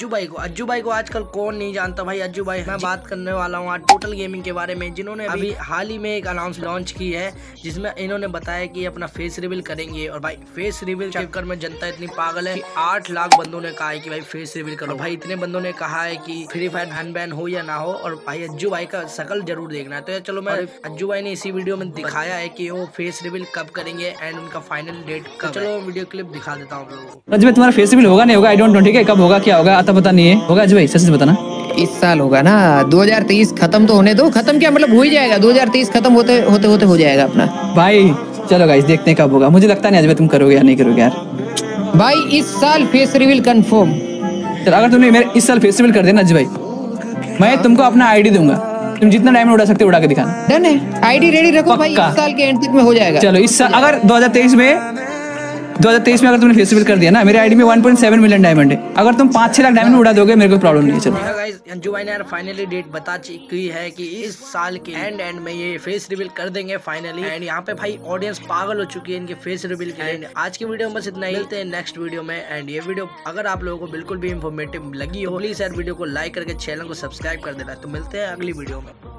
अज्जू भाई को। अज्जू भाई को आजकल कौन नहीं जानता भाई। अज्जू भाई मैं बात करने वाला हूँ आज टोटल गेमिंग के बारे में जिन्होंने अभी हाल ही में एक अनाउंस लॉन्च की है जिसमें इन्होंने बताया कि अपना फेस रिवील करेंगे। और भाई फेस रिवील चक्कर में जनता इतनी पागल है कि आठ लाख बंदों ने कहा है कि भाई फेस रिवील करो। भाई इतने बंदों ने कहा है कि फ्री फायर बैन बैन हो या ना हो और भाई अज्जू भाई का शकल ज़रूर देखना है। तो यार चलो मैं अज्जू भाई ने इसी वीडियो में दिखाया है कि वो फेस रिविल कब करेंगे एंड उनका फाइनल डेट कब चलो वीडियो क्लिप दिखा देता हूँ आप लोगों को। रज भाई तुम्हारा होगा नहीं होगा आई डोंट नो ठीक है कब होगा क्या होगा आता पता नहीं है। होगा अजय भाई सच से बताना। इस साल होगा ना। 2023 खत्म तो होने दो। खत्म क्या मतलब हो ही जाएगा? 2023 खत्म होते होते होते हो जाएगा अपना। भाई चलो गाइस देखते हैं कब होगा। मुझे लगता नहीं अजय भाई तुम करोगे या नहीं करोगे यार। भाई इस साल फेस रिवील कंफर्म चलो अगर तुमने मेरे इस साल फेस्टिवल कर देना अजय भाई मैं तुमको अपना आईडी दूँगा। तुम जितना डायमंड उड़ा सकते हो उड़ा के दिखाना। डन है। आईडी रेडी रखो भाई इस साल के एंड तक में हो जाएगा। चलो इस साल अगर 2023 में 2023 में अगर तुमने फेस्टिवल कर दिया ना मेरे आईडी में 1.7 मिलियन डायमंड है। अगर तुम पाँच छह लाख डायमंड उड़ा दोगे मेरे को प्रॉब्लम नहीं है चलो। अंजू भाई ने यार फाइनली डेट बता चुकी है कि इस साल के एंड एंड में ये फेस रिवील कर देंगे फाइनली एंड यहाँ पे भाई ऑडियंस पागल हो चुकी है इनके फेस रिवील के लिए। आज की वीडियो में बस इतना ही। मिलते हैं नेक्स्ट वीडियो में। एंड ये वीडियो अगर आप लोगों को बिल्कुल भी इंफॉर्मेटिव लगी हो प्लीज़ यार वीडियो को लाइक करके चैनल को सब्सक्राइब कर देना। तो मिलते हैं अगली वीडियो में।